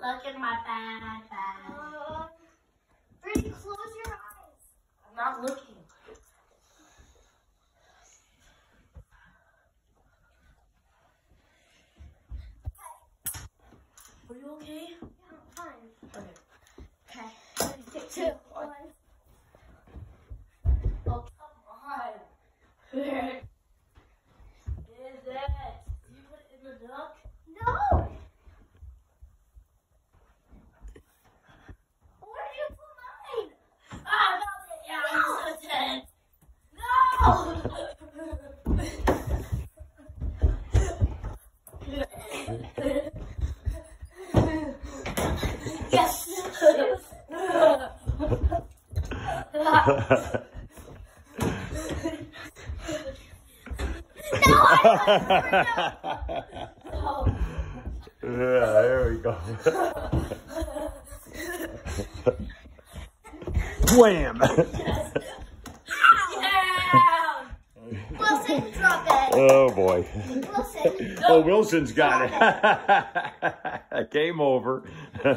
Look at my bad bag. Uh, Brady, close your eyes. I'm not looking. Are you okay? Yeah, I'm fine. Okay. Okay. Take two. One. Oh, come on. Where is it? Did you put it in the duck? No. Where did you put mine? Ah, no, yeah, I put it. No! yes! Oh. Yeah, there we go. Wham! Yeah! Wilson, drop it. Oh boy. Wilson. Oh, Wilson's got it. Game over. Yeah!